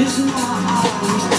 is my heart.